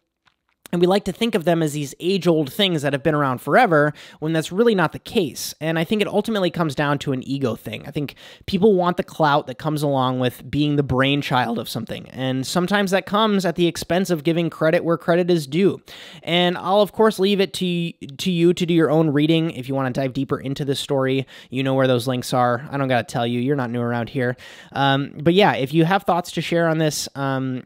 A: and we like to think of them as these age old things that have been around forever when that's really not the case. And I think it ultimately comes down to an ego thing. I think people want the clout that comes along with being the brainchild of something. And sometimes that comes at the expense of giving credit where credit is due. And I'll, of course, leave it to, to you to do your own reading. If you want to dive deeper into this story, you know where those links are. I don't got to tell you, you're not new around here. Um, but yeah, if you have thoughts to share on this, um,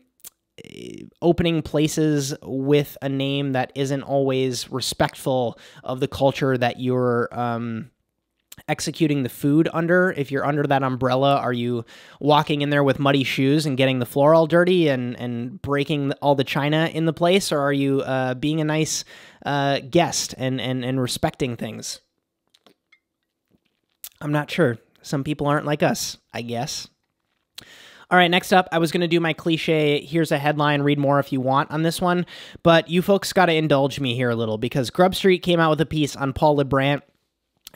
A: opening places with a name that isn't always respectful of the culture that you're um, executing the food under. If you're under that umbrella are you walking in there with muddy shoes and getting the floor all dirty and and breaking all the china in the place? Or are you uh, being a nice uh, guest and and and respecting things? I'm not sure. Some people aren't like us i guess all right, next up, I was going to do my cliche, here's a headline, read more if you want on this one, but you folks got to indulge me here a little because Grub Street came out with a piece on Paul Liebrandt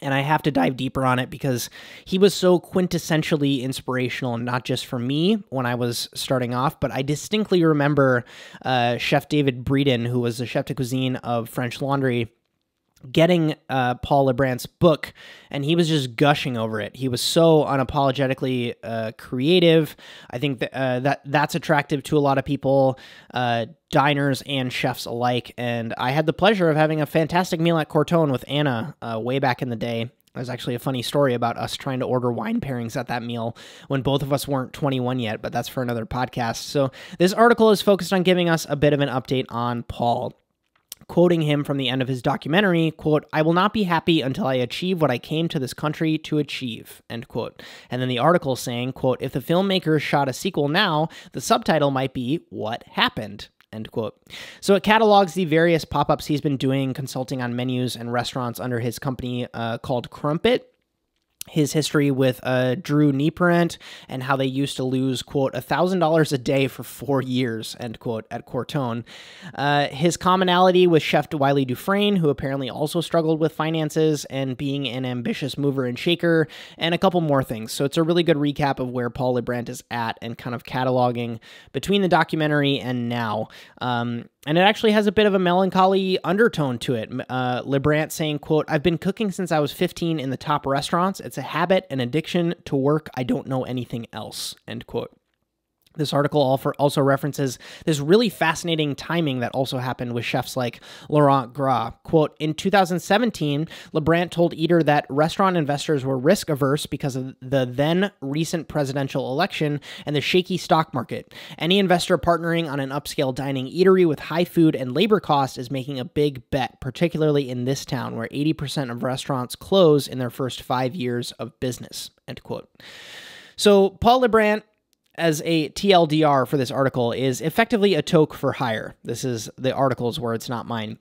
A: and I have to dive deeper on it because he was so quintessentially inspirational, not just for me when I was starting off, but I distinctly remember uh, Chef David Breeden, who was the chef de cuisine of French Laundry getting uh, Paul Liebrandt's book, and he was just gushing over it. He was so unapologetically uh, creative. I think that, uh, that that's attractive to a lot of people, uh, diners and chefs alike. And I had the pleasure of having a fantastic meal at Corton with Anna uh, way back in the day. There's actually a funny story about us trying to order wine pairings at that meal when both of us weren't 21 yet, but that's for another podcast. So, this article is focused on giving us a bit of an update on Paul quoting him from the end of his documentary, quote, I will not be happy until I achieve what I came to this country to achieve, end quote. And then the article saying, quote, if the filmmakers shot a sequel now, the subtitle might be What Happened, End quote. So it catalogs the various pop ups he's been doing, consulting on menus and restaurants under his company uh, called Crumpet his history with uh, Drew Nieporent and how they used to lose, quote, $1,000 a day for four years, end quote, at Corton. Uh, his commonality with Chef Wylie Dufresne, who apparently also struggled with finances and being an ambitious mover and shaker, and a couple more things. So it's a really good recap of where Paul Liebrandt is at and kind of cataloging between the documentary and now. Um, and it actually has a bit of a melancholy undertone to it. Uh, Liebrandt saying, quote, I've been cooking since I was 15 in the top restaurants. It's a habit, an addiction to work. I don't know anything else, end quote. This article also references this really fascinating timing that also happened with chefs like Laurent Gras. Quote, in 2017, Liebrandt told Eater that restaurant investors were risk averse because of the then recent presidential election and the shaky stock market. Any investor partnering on an upscale dining eatery with high food and labor costs is making a big bet, particularly in this town where 80% of restaurants close in their first five years of business. End quote. So Paul Liebrandt as a TLDR for this article is effectively a toque for hire. This is the article's words, not mine.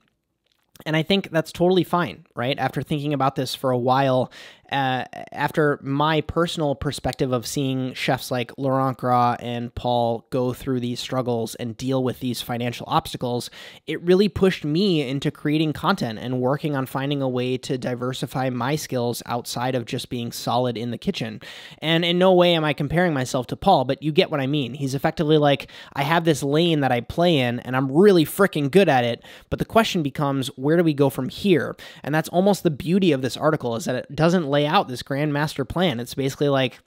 A: And I think that's totally fine, right? After thinking about this for a while uh, after my personal perspective of seeing chefs like Laurent Gras and Paul go through these struggles and deal with these financial obstacles, it really pushed me into creating content and working on finding a way to diversify my skills outside of just being solid in the kitchen. And in no way am I comparing myself to Paul, but you get what I mean. He's effectively like, I have this lane that I play in and I'm really freaking good at it. But the question becomes, where do we go from here? And that's almost the beauty of this article is that it doesn't lay out this grand master plan. It's basically like,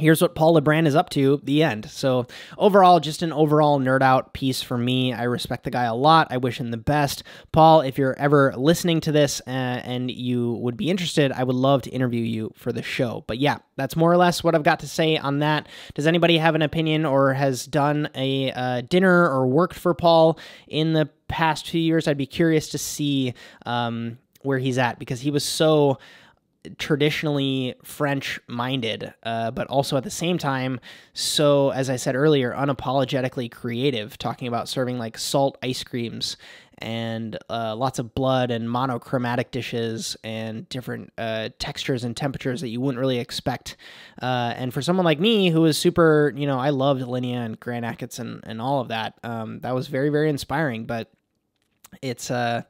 A: here's what Paul Liebrandt is up to, the end. So, overall, just an overall nerd out piece for me. I respect the guy a lot. I wish him the best. Paul, if you're ever listening to this uh, and you would be interested, I would love to interview you for the show. But yeah, that's more or less what I've got to say on that. Does anybody have an opinion or has done a uh, dinner or worked for Paul in the past few years? I'd be curious to see um, where he's at because he was so traditionally French minded, uh, but also at the same time, so, as I said earlier, unapologetically creative, talking about serving like salt ice creams and uh, lots of blood and monochromatic dishes and different uh, textures and temperatures that you wouldn't really expect. Uh, and for someone like me who was super, you know, I loved Alinea and Grant Achatz and all of that, um, that was very, very inspiring. But it's, uh,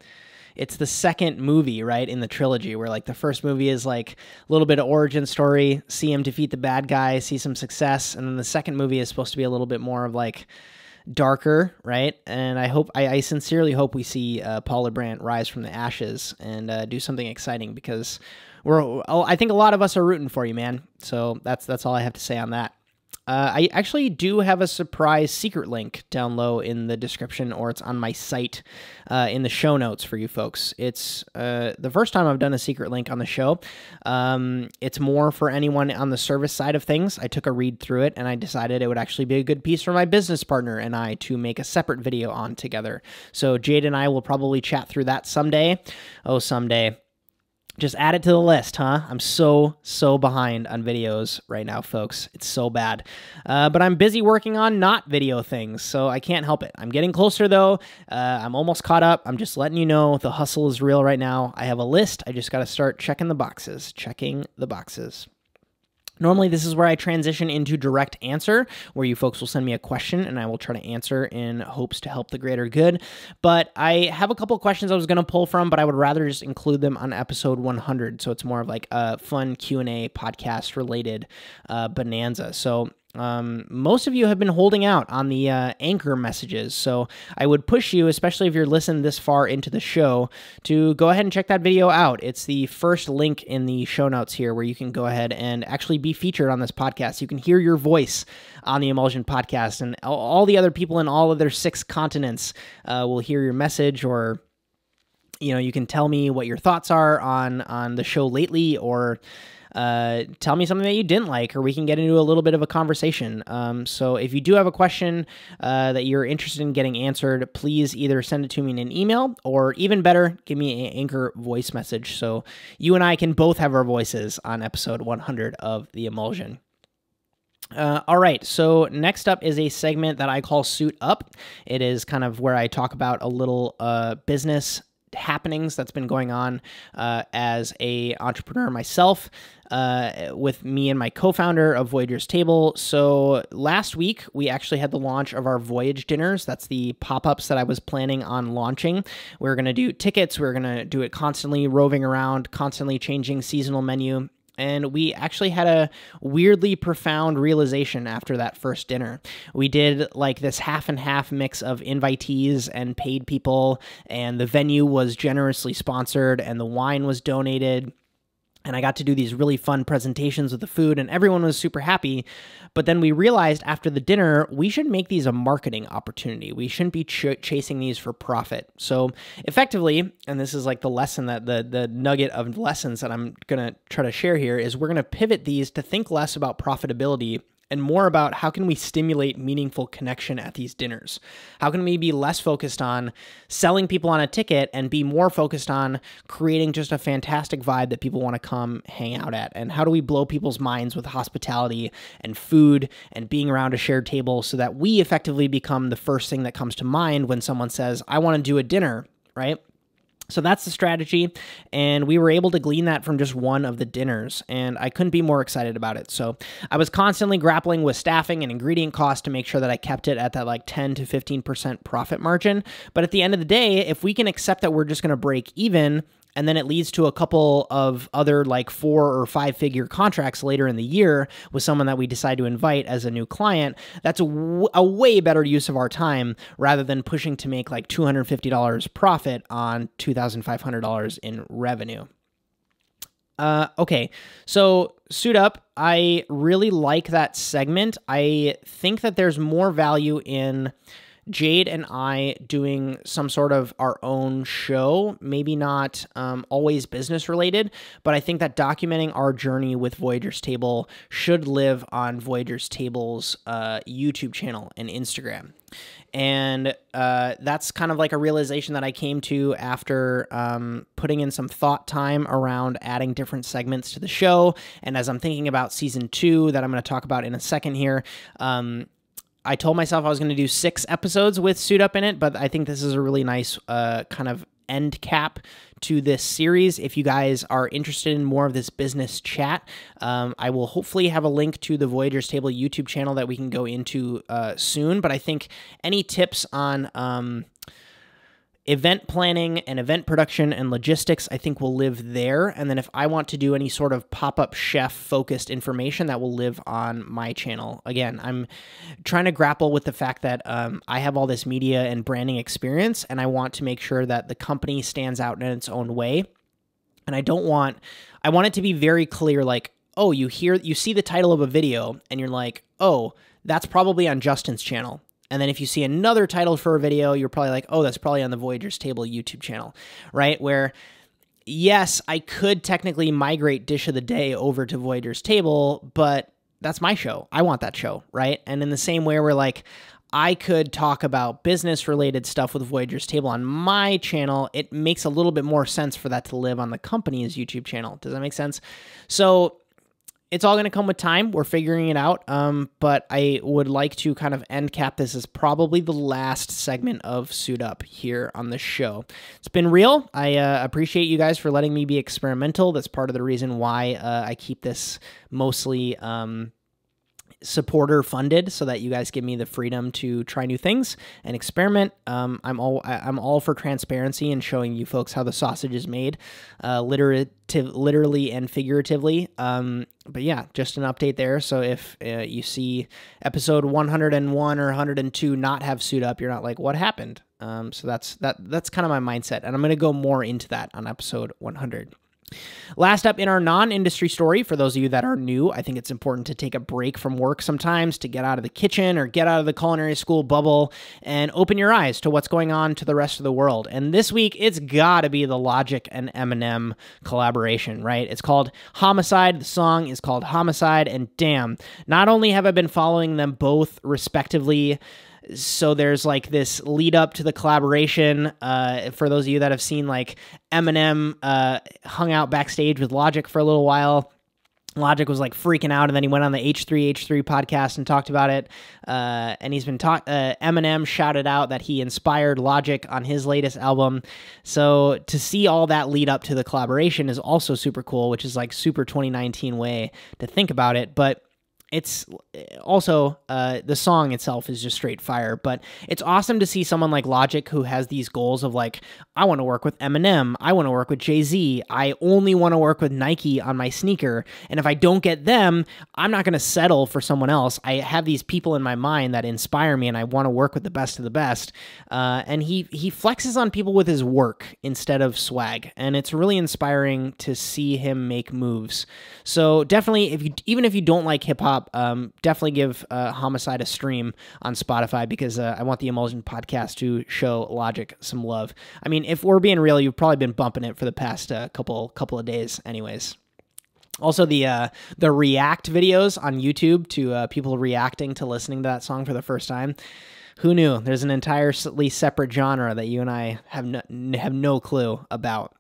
A: it's the second movie, right, in the trilogy where like the first movie is like a little bit of origin story, see him defeat the bad guy, see some success, and then the second movie is supposed to be a little bit more of like darker, right? And I hope, I, I sincerely hope we see uh, Paul Liebrandt rise from the ashes and uh, do something exciting because we're, oh, I think a lot of us are rooting for you, man. So that's that's all I have to say on that. Uh, I actually do have a surprise secret link down low in the description, or it's on my site uh, in the show notes for you folks. It's uh, the first time I've done a secret link on the show. Um, it's more for anyone on the service side of things. I took a read through it and I decided it would actually be a good piece for my business partner and I to make a separate video on together. So Jade and I will probably chat through that someday. Oh, someday just add it to the list, huh? I'm so, so behind on videos right now, folks. It's so bad. Uh, but I'm busy working on not video things, so I can't help it. I'm getting closer, though. Uh, I'm almost caught up. I'm just letting you know the hustle is real right now. I have a list. I just got to start checking the boxes, checking the boxes. Normally, this is where I transition into direct answer, where you folks will send me a question and I will try to answer in hopes to help the greater good. But I have a couple questions I was going to pull from, but I would rather just include them on episode 100. So it's more of like a fun Q&A podcast related uh, bonanza. So um, most of you have been holding out on the uh, anchor messages, so I would push you, especially if you're listening this far into the show, to go ahead and check that video out. It's the first link in the show notes here where you can go ahead and actually be featured on this podcast. You can hear your voice on the Emulsion podcast, and all the other people in all of their six continents uh, will hear your message or you know you can tell me what your thoughts are on on the show lately or uh, tell me something that you didn't like, or we can get into a little bit of a conversation. Um, so if you do have a question uh, that you're interested in getting answered, please either send it to me in an email, or even better, give me an anchor voice message so you and I can both have our voices on episode 100 of The Emulsion. Uh, all right, so next up is a segment that I call Suit Up. It is kind of where I talk about a little uh, business happenings that's been going on uh, as a entrepreneur myself uh, with me and my co-founder of Voyager's Table. So last week we actually had the launch of our Voyage dinners. That's the pop-ups that I was planning on launching. We are going to do tickets. We are going to do it constantly roving around, constantly changing seasonal menu and we actually had a weirdly profound realization after that first dinner. We did like this half and half mix of invitees and paid people, and the venue was generously sponsored, and the wine was donated and I got to do these really fun presentations with the food, and everyone was super happy. But then we realized after the dinner, we should make these a marketing opportunity. We shouldn't be ch chasing these for profit. So, effectively, and this is like the lesson that the, the nugget of lessons that I'm to try to share here is we're to pivot these to think less about profitability and more about how can we stimulate meaningful connection at these dinners? How can we be less focused on selling people on a ticket and be more focused on creating just a fantastic vibe that people want to come hang out at? And how do we blow people's minds with hospitality and food and being around a shared table so that we effectively become the first thing that comes to mind when someone says, I want to do a dinner, right? So that's the strategy, and we were able to glean that from just one of the dinners, and I couldn't be more excited about it. So I was constantly grappling with staffing and ingredient costs to make sure that I kept it at that like 10 to 15% profit margin. But at the end of the day, if we can accept that we're just going to break even, and then it leads to a couple of other like four or five figure contracts later in the year with someone that we decide to invite as a new client that's a, way better use of our time rather than pushing to make like $250 profit on $2500 in revenue uh, okay, so suit up. I really like that segment. I think that there's more value in Jade and I doing some sort of our own show, maybe not um, always business related, but I think that documenting our journey with Voyager's Table should live on Voyager's Table's uh, YouTube channel and Instagram. And uh, that's kind of like a realization that I came to after um, putting in some thought time around adding different segments to the show. And as I'm thinking about season two, that I'm going to talk about in a second here, um, I told myself I was going to do six episodes with Suit Up in it, but I think this is a really nice uh, kind of end cap to this series. If you guys are interested in more of this business chat, um, I will hopefully have a link to the Voyagers Table YouTube channel that we can go into uh, soon. But I think any tips on um, event planning and event production and logistics i think will live there. And then if i want to do any sort of pop-up chef focused information that will live on my channel. Again i'm trying to grapple with the fact that um, i have all this media and branding experience and i want to make sure that the company stands out in its own way. And i don't want i want it to be very clear like oh you hear you see the title of a video and you're like oh that's probably on justin's channel and then if you see another title for a video, you're probably like, oh, that's probably on the Voyagers Table YouTube channel, right? Where, yes, I could technically migrate Dish of the Day over to Voyagers Table, but that's my show. I want that show, right? And in the same way, we're like, I could talk about business related stuff with Voyagers Table on my channel. It makes a little bit more sense for that to live on the company's YouTube channel. Does that make sense? So it's all going to come with time. We're figuring it out. Um, but I would like to kind of end cap this as probably the last segment of Suit Up here on the show. It's been real. I uh, appreciate you guys for letting me be experimental. That's part of the reason why uh, I keep this mostly. Um, supporter funded so that you guys give me the freedom to try new things and experiment. Um, I'm all I'm all for transparency and showing you folks how the sausage is made, uh, literally and figuratively. Um, but yeah, just an update there. So if uh, you see episode 101 or 102 not have suit up, you're not like, what happened? Um, so that's that that's kind of my mindset, and I'm going to go more into that on episode 100. Last up in our non industry story, for those of you that are new, I think it's important to take a break from work sometimes to get out of the kitchen or get out of the culinary school bubble and open your eyes to what's going on to the rest of the world. And this week, it's got to be the Logic and Eminem collaboration, right? It's called Homicide. The song is called Homicide. And damn, not only have I been following them both respectively so there's like this lead up to the collaboration. Uh, for those of you that have seen like Eminem uh, hung out backstage with Logic for a little while. Logic was like freaking out, and then he went on the H3H3 podcast and talked about it. Uh, and he's been talk. Uh, Eminem shouted out that he inspired Logic on his latest album. So to see all that lead up to the collaboration is also super cool, which is like super 2019 way to think about it. But it's also uh, the song itself is just straight fire but it's awesome to see someone like logic who has these goals of like i want to work with eminem i want to work with jay-z i only want to work with nike on my sneaker and if i don't get them i'm not going to settle for someone else. I have these people in my mind that inspire me and i want to work with the best of the best uh, and he he flexes on people with his work instead of swag and it's really inspiring to see him make moves. So definitely if you even if you don't like um, definitely give uh, Homicide a stream on Spotify because uh, I want the Emulsion podcast to show Logic some love. I mean, if we're being real, you've probably been bumping it for the past uh, couple couple of days, anyways. Also, the uh, the React videos on YouTube to uh, people reacting to listening to that song for the first time. Who knew? There's an entirely separate genre that you and I have no, have no clue about.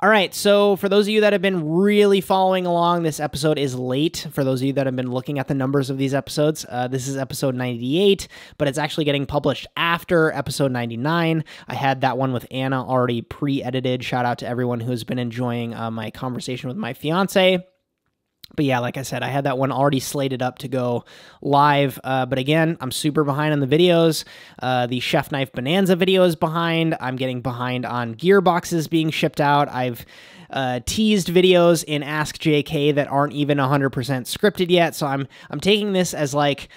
A: All right, so for those of you that have been really following along, this episode is late. For those of you that have been looking at the numbers of these episodes, uh, this is episode 98, but it's actually getting published after episode 99. I had that one with Anna already pre edited. Shout out to everyone who's been enjoying uh, my conversation with my fiance but yeah, like I said, I had that one already slated up to go live. Uh, but again, I'm super behind on the videos. Uh, the Chef Knife Bonanza video is behind. I'm getting behind on gearboxes being shipped out. I've uh, teased videos in Ask JK that aren't even 100% scripted yet. So I'm I'm taking this as like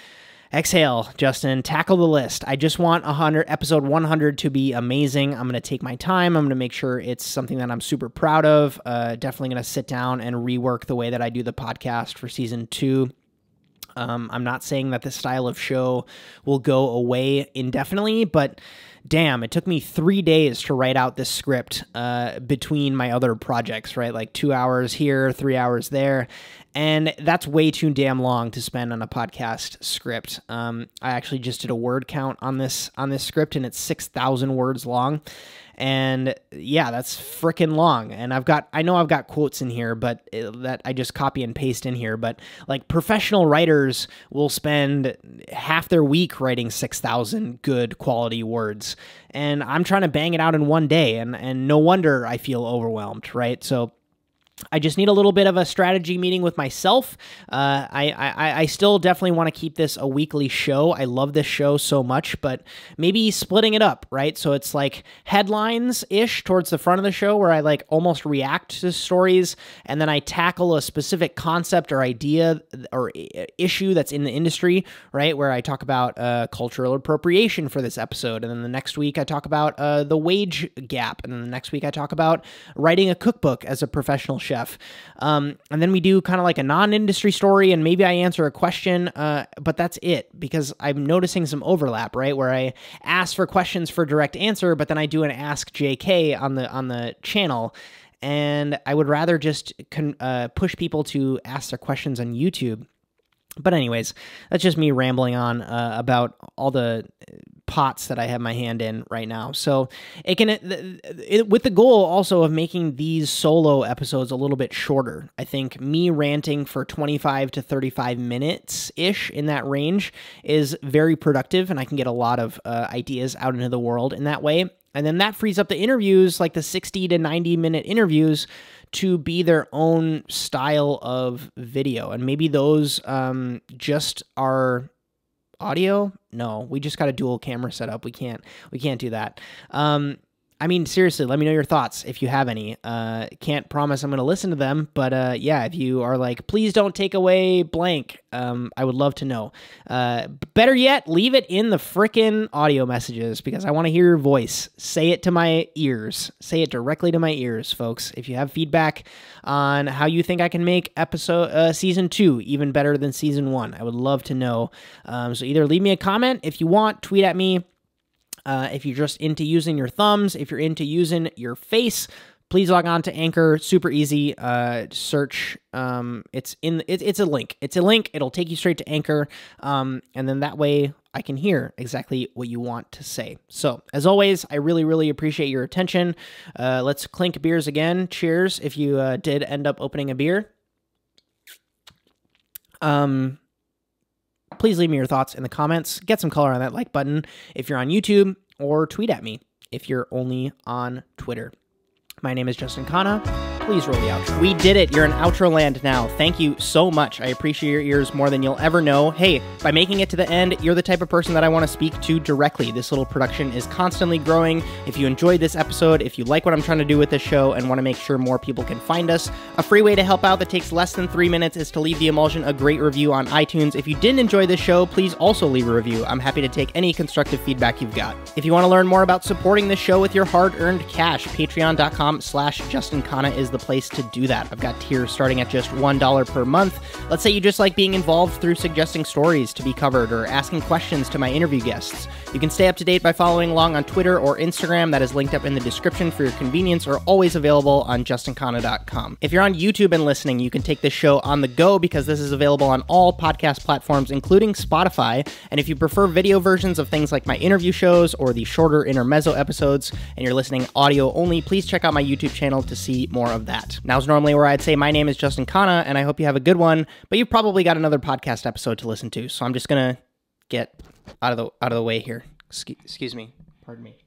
A: exhale, Justin, tackle the list. I just want 100 episode 100 to be amazing. I'm going to take my time. I'm going to make sure it's something that I'm super proud of. Uh, definitely going to sit down and rework the way that I do the podcast for season 2. Um, I'm not saying that this style of show will go away indefinitely, but damn, it took me three days to write out this script uh, between my other projects, right? Like two hours here, three hours there. And that's way too damn long to spend on a podcast script. Um, I actually just did a word count on this on this script, and it's six thousand words long. And yeah, that's freaking long. And I've got, I know I've got quotes in here, but it, that I just copy and paste in here. But like professional writers will spend half their week writing 6,000 good quality words. And I'm trying to bang it out in one day. And, and no wonder I feel overwhelmed, right? So, I just need a little bit of a strategy meeting with myself. Uh, I, I, I still definitely want to keep this a weekly show. I love this show so much, but maybe splitting it up, right? So it's like headlines ish towards the front of the show where I like almost react to stories and then I tackle a specific concept or idea or issue that's in the industry, right? Where I talk about uh, cultural appropriation for this episode. And then the next week I talk about uh, the wage gap. And then the next week I talk about writing a cookbook as a professional chef. Um, and then we do kind of like a non industry story, and maybe I answer a question, uh, but that's it because I'm noticing some overlap, right? Where I ask for questions for direct answer, but then I do an Ask JK on the on the channel. And I would rather just uh, push people to ask their questions on YouTube. But anyways, that's just me rambling on uh, about all the pots that I have my hand in right now. So it can, it, with the goal also of making these solo episodes a little bit shorter. I think me ranting for 25 to 35 minutes ish in that range is very productive, and I can get a lot of uh, ideas out into the world in that way. And then that frees up the interviews, like the 60 to 90 minute interviews, to be their own style of video. And maybe those um, just are audio? No we just got a dual camera setup we can't we can't do that. Um I mean, seriously, let me know your thoughts if you have any. Uh, can't promise I'm going to listen to them, but uh, yeah, if you are like, please don't take away blank, um, I would love to know. Uh, better yet, leave it in the frickin' audio messages because I want to hear your voice. Say it to my ears. Say it directly to my ears, folks. If you have feedback on how you think I can make episode uh, season two even better than season one, I would love to know. Um, so either leave me a comment if you want, tweet at me uh, if you're just into using your thumbs, if you're into using your face, please log on to Anchor. Super easy. Uh, search. Um, it's in. It, it's a link. It's a link. It'll take you straight to Anchor. Um, and then that way I can hear exactly what you want to say. So as always, I really, really appreciate your attention. Uh, let's clink beers again. Cheers. If you uh, did end up opening a beer. Um, please leave me your thoughts in the comments. Get some color on that like button if you're on YouTube, or tweet at me if you're only on Twitter. My name is Justin Khanna please roll the outro. We did it. You're in outro land now. Thank you so much. I appreciate your ears more than you'll ever know. Hey, by making it to the end, you're the type of person that I want to speak to directly. This little production is constantly growing. If you enjoyed this episode, if you like what I'm trying to do with this show and want to make sure more people can find us, a free way to help out that takes less than three minutes is to leave the emulsion a great review on iTunes. If you didn't enjoy this show, please also leave a review. I'm happy to take any constructive feedback you've got. If you want to learn more about supporting this show with your hard-earned cash, patreon.com slash Justin is the place to do that. I've got tiers starting at just $1 per month. Let's say you just like being involved through suggesting stories to be covered or asking questions to my interview guests. You can stay up to date by following along on Twitter or Instagram. That is linked up in the description for your convenience or always available on justinkhanna.com. If you're on YouTube and listening, you can take this show on the go because this is available on all podcast platforms, including Spotify. And if you prefer video versions of things like my interview shows or the shorter intermezzo episodes and you're listening audio only, please check out my YouTube channel to see more of that. Now's normally where I'd say, My name is Justin Khanna, and I hope you have a good one, but you've probably got another podcast episode to listen to. So I'm just to get out of the out of the way here. Excuse me. Pardon me.